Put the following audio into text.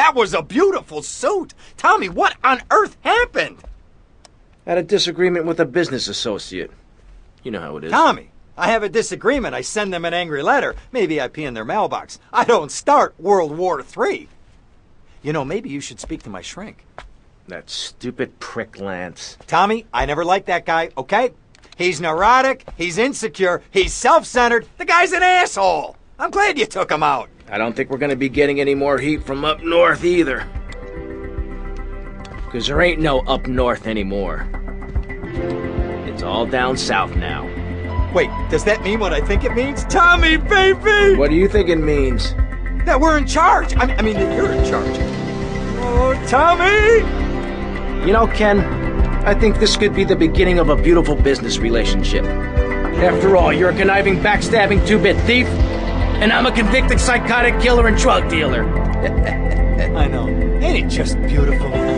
that was a beautiful suit. Tommy, what on earth happened? Had a disagreement with a business associate. You know how it is. Tommy, I have a disagreement. I send them an angry letter. Maybe I pee in their mailbox. I don't start World War III. You know, maybe you should speak to my shrink. That stupid prick Lance. Tommy, I never liked that guy, okay? He's neurotic, he's insecure, he's self centered. The guy's an asshole. I'm glad you took him out. I don't think we're gonna be getting any more heat from up north either. Because there ain't no up north anymore. It's all down south now. Wait, does that mean what I think it means? Tommy, baby! What do you think it means? That we're in charge. I mean, I mean that you're in charge. Oh, Tommy! You know, Ken, I think this could be the beginning of a beautiful business relationship. After all, you're a conniving, backstabbing two-bit thief, and I'm a convicted psychotic killer and drug dealer. I know. Ain't it just beautiful?